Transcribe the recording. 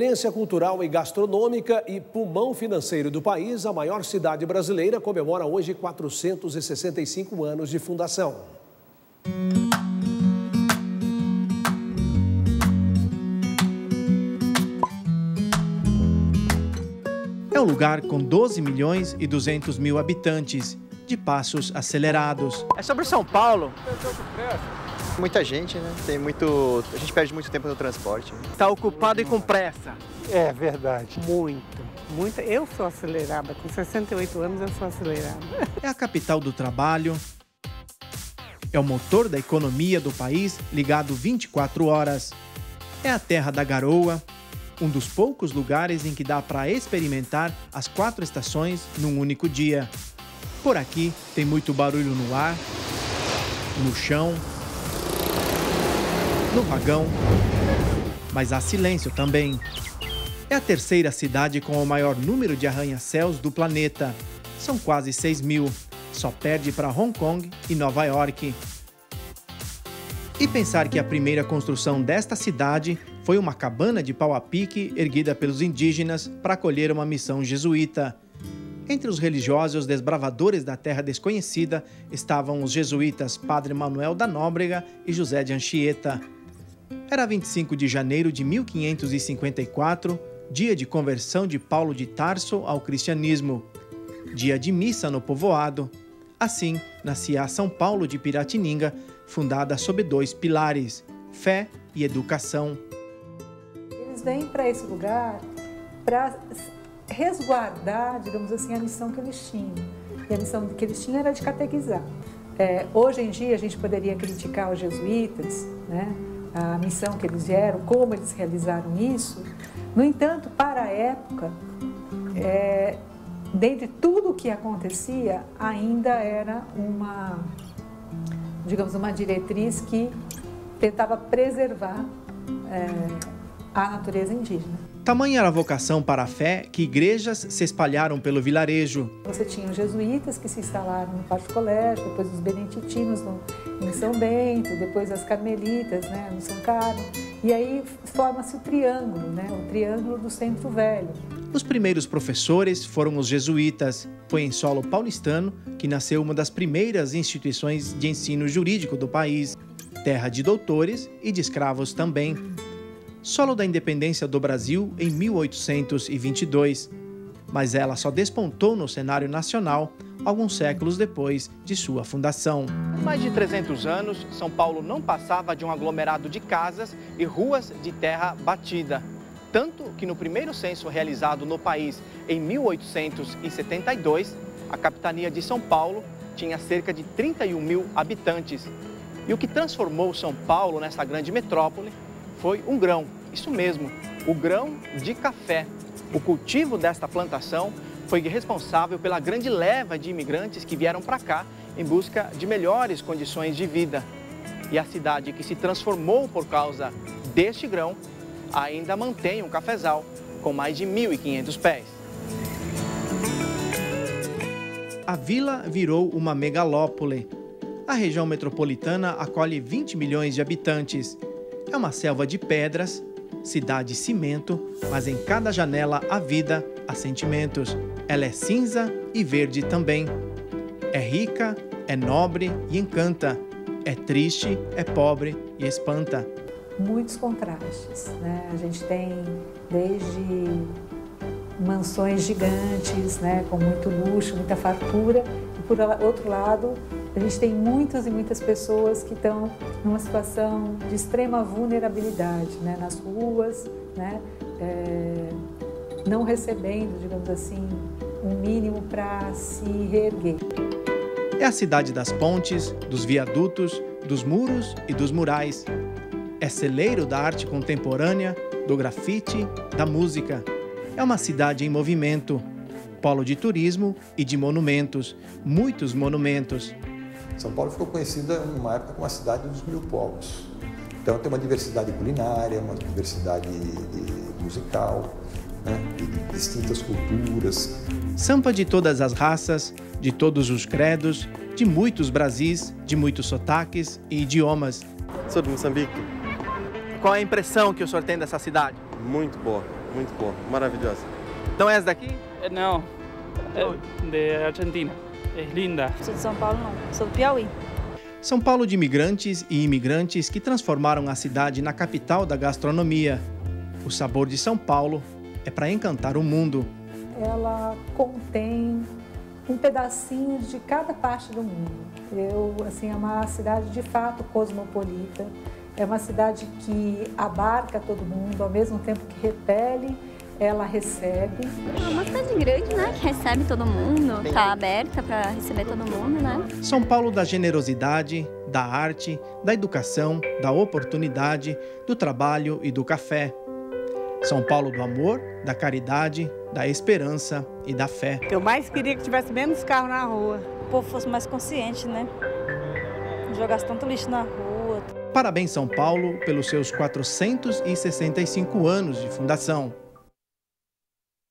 Referência cultural e gastronômica e pulmão financeiro do país, a maior cidade brasileira comemora hoje 465 anos de fundação. É um lugar com 12 milhões e 200 mil habitantes, de passos acelerados. É sobre São Paulo. Muita gente, né? Tem muito. A gente perde muito tempo no transporte. Está ocupado e com pressa. É verdade. Muito. Muito. Eu sou acelerada. Com 68 anos eu sou acelerada. É a capital do trabalho. É o motor da economia do país ligado 24 horas. É a terra da garoa, um dos poucos lugares em que dá para experimentar as quatro estações num único dia. Por aqui tem muito barulho no ar, no chão, no vagão, mas há silêncio também. É a terceira cidade com o maior número de arranha-céus do planeta. São quase 6 mil. Só perde para Hong Kong e Nova York. E pensar que a primeira construção desta cidade foi uma cabana de pau a pique erguida pelos indígenas para acolher uma missão jesuíta. Entre os religiosos desbravadores da terra desconhecida estavam os jesuítas Padre Manuel da Nóbrega e José de Anchieta. Era 25 de janeiro de 1554, dia de conversão de Paulo de Tarso ao cristianismo, dia de missa no povoado. Assim, nascia a São Paulo de Piratininga, fundada sob dois pilares: fé e educação eles vêm para esse lugar para resguardar, digamos assim, a missão que eles tinham. E a missão que eles tinham era de catequizar. É, hoje em dia a gente poderia criticar os jesuítas, né? A missão que eles vieram, como eles realizaram isso. No entanto, para a época, é, dentre tudo o que acontecia, ainda era uma, digamos, uma diretriz que tentava preservar é, a natureza indígena. Tamanha era a vocação para a fé que igrejas se espalharam pelo vilarejo. Você tinha os jesuítas que se instalaram no Pátio Colégio, depois os beneditinos no, em São Bento, depois as carmelitas né, no São Carlos. E aí forma-se o triângulo, né, o triângulo do Centro Velho. Os primeiros professores foram os jesuítas. Foi em solo paulistano que nasceu uma das primeiras instituições de ensino jurídico do país. Terra de doutores e de escravos também solo da independência do Brasil em 1822, mas ela só despontou no cenário nacional alguns séculos depois de sua fundação. Há mais de 300 anos, São Paulo não passava de um aglomerado de casas e ruas de terra batida. Tanto que no primeiro censo realizado no país em 1872, a capitania de São Paulo tinha cerca de 31 mil habitantes. E o que transformou São Paulo nessa grande metrópole foi um grão, isso mesmo, o grão de café. O cultivo desta plantação foi responsável pela grande leva de imigrantes que vieram para cá em busca de melhores condições de vida. E a cidade que se transformou por causa deste grão ainda mantém um cafezal com mais de 1.500 pés. A vila virou uma megalópole. A região metropolitana acolhe 20 milhões de habitantes é uma selva de pedras, cidade cimento, mas em cada janela há vida, há sentimentos. Ela é cinza e verde também. É rica, é nobre e encanta. É triste, é pobre e espanta. Muitos contrastes, né? A gente tem desde mansões gigantes, né, com muito luxo, muita fartura, e por outro lado, a gente tem muitas e muitas pessoas que estão numa situação de extrema vulnerabilidade, né, nas ruas, né, é, não recebendo, digamos assim, um mínimo para se reerguer. É a cidade das pontes, dos viadutos, dos muros e dos murais. É celeiro da arte contemporânea, do grafite, da música. É uma cidade em movimento, polo de turismo e de monumentos, muitos monumentos. São Paulo ficou conhecida numa época como a cidade dos mil povos. Então tem uma diversidade culinária, uma diversidade musical, né, de distintas culturas. Sampa de todas as raças, de todos os credos, de muitos Brasis, de muitos sotaques e idiomas. Sou de Moçambique. Qual é a impressão que o senhor tem dessa cidade? Muito boa muito bom, maravilhosa. Não é essa daqui? Não, é de Argentina. É linda. Sou de São Paulo, não. Sou do Piauí. São Paulo de imigrantes e imigrantes que transformaram a cidade na capital da gastronomia. O sabor de São Paulo é para encantar o mundo. Ela contém um pedacinho de cada parte do mundo. Eu, assim, é uma cidade de fato cosmopolita. É uma cidade que abarca todo mundo, ao mesmo tempo que repele, ela recebe. É uma cidade grande, né? Que recebe todo mundo, está aberta para receber todo mundo, né? São Paulo da generosidade, da arte, da educação, da oportunidade, do trabalho e do café. São Paulo do amor, da caridade, da esperança e da fé. Eu mais queria que tivesse menos carro na rua. O povo fosse mais consciente, né? Não jogasse tanto lixo na rua. Parabéns, São Paulo, pelos seus 465 anos de fundação.